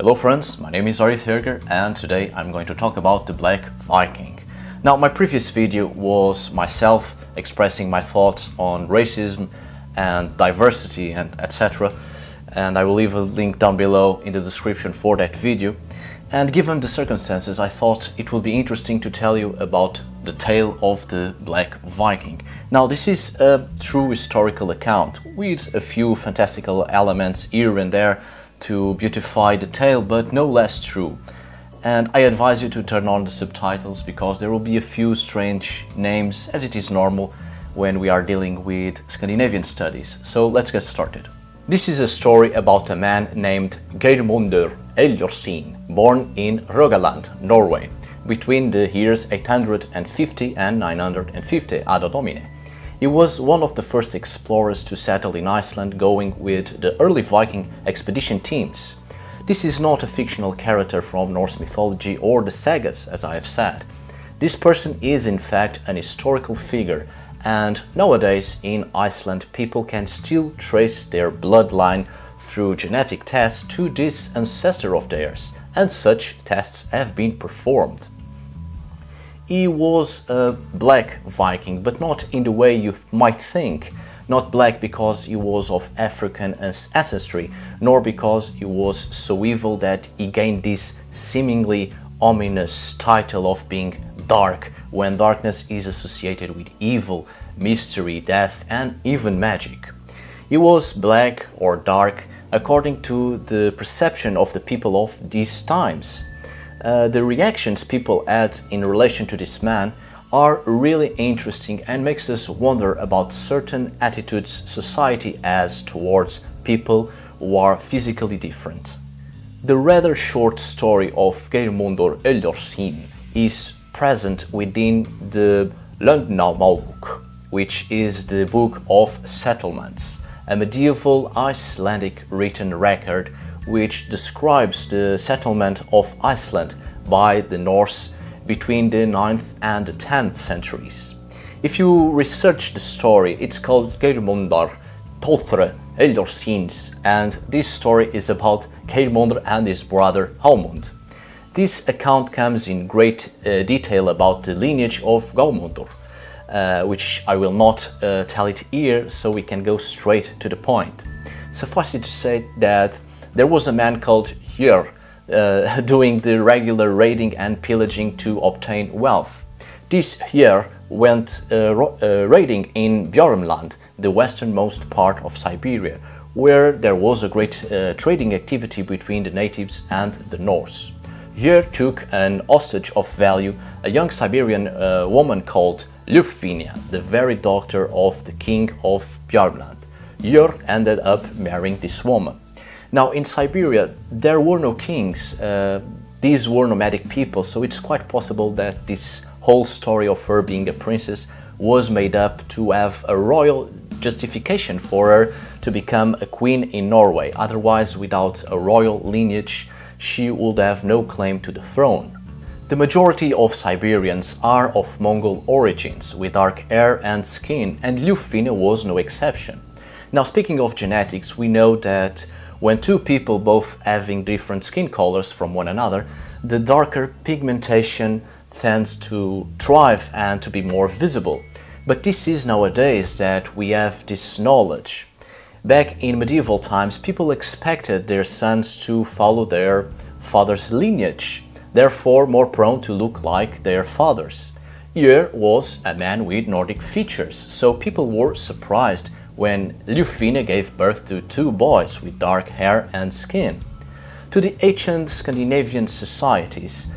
Hello friends, my name is Arith Härger and today I'm going to talk about the Black Viking. Now my previous video was myself expressing my thoughts on racism and diversity and etc and I will leave a link down below in the description for that video and given the circumstances I thought it would be interesting to tell you about the tale of the Black Viking. Now this is a true historical account with a few fantastical elements here and there to beautify the tale, but no less true. And I advise you to turn on the subtitles because there will be a few strange names, as it is normal when we are dealing with Scandinavian studies. So let's get started. This is a story about a man named Geirmundur Heljarskinn, born in Rogaland, Norway, between the years 850 and 950 Anno Domini. He was one of the first explorers to settle in Iceland going with the early Viking expedition teams. This is not a fictional character from Norse mythology or the sagas, as I have said. This person is in fact an historical figure and nowadays in Iceland people can still trace their bloodline through genetic tests to this ancestor of theirs and such tests have been performed. He was a black Viking, but not in the way you might think. Not black because he was of African ancestry, nor because he was so evil that he gained this seemingly ominous title of being dark, when darkness is associated with evil, mystery, death, and even magic. He was black or dark according to the perception of the people of these times uh, the reactions people had in relation to this man are really interesting and makes us wonder about certain attitudes society has towards people who are physically different. The rather short story of Geirmundur Heljarskinn is present within the Landnámabók, which is the Book of Settlements, a medieval Icelandic written record which describes the settlement of Iceland by the Norse between the 9th and the 10th centuries. If you research the story, it's called Geirmundar Tolfre Heljarskinns, and this story is about Geirmundr and his brother Halmund. This account comes in great uh, detail about the lineage of Geirmundr, uh, which I will not uh, tell it here, so we can go straight to the point. Suffice it to say that there was a man called Hjör uh, doing the regular raiding and pillaging to obtain wealth. This Hjör went uh, uh, raiding in Björnland, the westernmost part of Siberia, where there was a great uh, trading activity between the natives and the Norse. Hjör took an hostage of value, a young Siberian uh, woman called Lufvinia, the very daughter of the king of Björnland. Hjör ended up marrying this woman. Now, in Siberia, there were no kings. Uh, these were nomadic people, so it's quite possible that this whole story of her being a princess was made up to have a royal justification for her to become a queen in Norway. Otherwise, without a royal lineage, she would have no claim to the throne. The majority of Siberians are of Mongol origins, with dark hair and skin, and Lufvine was no exception. Now, speaking of genetics, we know that when two people both having different skin colors from one another, the darker pigmentation tends to thrive and to be more visible. But this is nowadays that we have this knowledge. Back in medieval times, people expected their sons to follow their father's lineage, therefore more prone to look like their fathers. Hjör was a man with Nordic features, so people were surprised when Lufvine gave birth to two boys with dark hair and skin. To the ancient Scandinavian societies,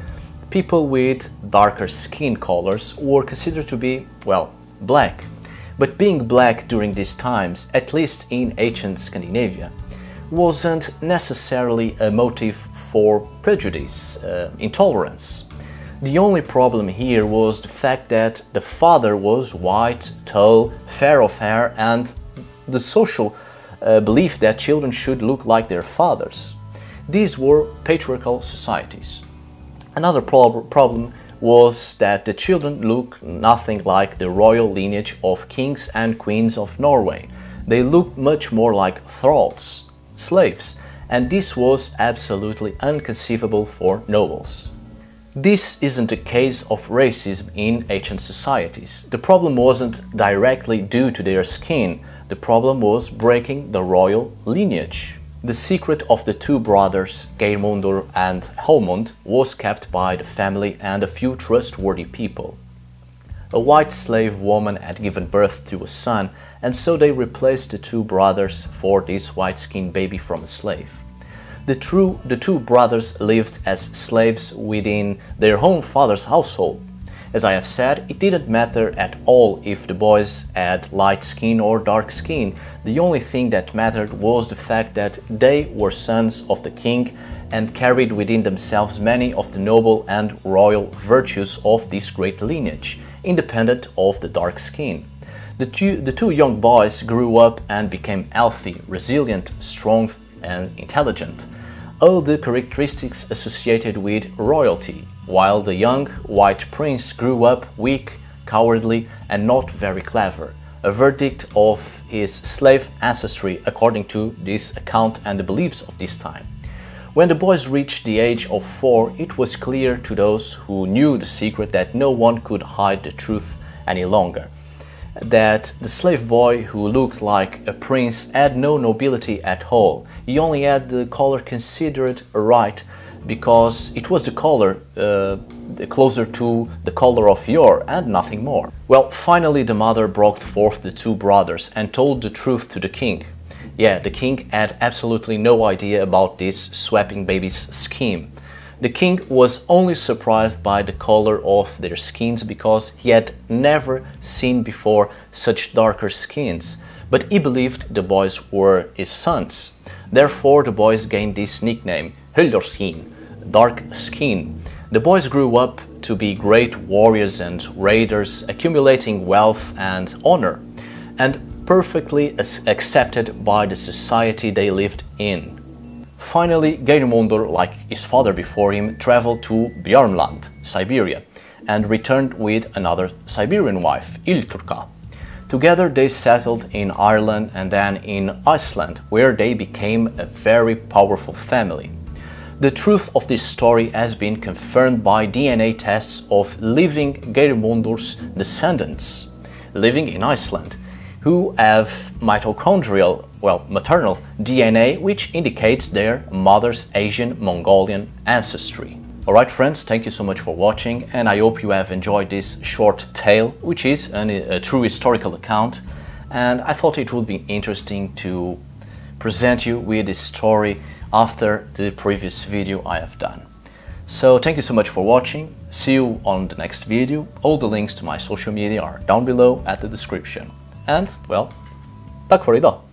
people with darker skin colors were considered to be, well, black. But being black during these times, at least in ancient Scandinavia, wasn't necessarily a motive for prejudice, uh, intolerance. The only problem here was the fact that the father was white, tall, fair of hair and the social uh, belief that children should look like their fathers. These were patriarchal societies. Another prob problem was that the children looked nothing like the royal lineage of kings and queens of Norway. They looked much more like thralls, slaves, and this was absolutely unconceivable for nobles. This isn't a case of racism in ancient societies. The problem wasn't directly due to their skin, the problem was breaking the royal lineage. The secret of the two brothers, Geirmundur and Helmund, was kept by the family and a few trustworthy people. A white slave woman had given birth to a son, and so they replaced the two brothers for this white-skinned baby from a slave. The, true, the two brothers lived as slaves within their own father's household. As I have said, it didn't matter at all if the boys had light skin or dark skin. The only thing that mattered was the fact that they were sons of the king and carried within themselves many of the noble and royal virtues of this great lineage independent of the dark skin. The two, the two young boys grew up and became healthy, resilient, strong and intelligent, all the characteristics associated with royalty, while the young white prince grew up weak, cowardly and not very clever, a verdict of his slave ancestry according to this account and the beliefs of this time. When the boys reached the age of four, it was clear to those who knew the secret that no one could hide the truth any longer. That the slave boy who looked like a prince had no nobility at all. He only had the color considered a right because it was the color uh, closer to the color of your and nothing more. Well, finally the mother brought forth the two brothers and told the truth to the king. Yeah, the king had absolutely no idea about this swapping babies scheme. The king was only surprised by the color of their skins because he had never seen before such darker skins, but he believed the boys were his sons. Therefore, the boys gained this nickname, Heljarskinn, dark skin. The boys grew up to be great warriors and raiders, accumulating wealth and honor. And perfectly accepted by the society they lived in. Finally, Geirmundur, like his father before him, traveled to Björnland, Siberia, and returned with another Siberian wife, Ilturka. Together they settled in Ireland and then in Iceland, where they became a very powerful family. The truth of this story has been confirmed by DNA tests of living Geirmundur's descendants living in Iceland, who have mitochondrial, well, maternal DNA, which indicates their mother's Asian Mongolian ancestry. Alright friends, thank you so much for watching and I hope you have enjoyed this short tale, which is an, a true historical account and I thought it would be interesting to present you with this story after the previous video I have done. So thank you so much for watching, see you on the next video, all the links to my social media are down below at the description. And, well, tack för idag!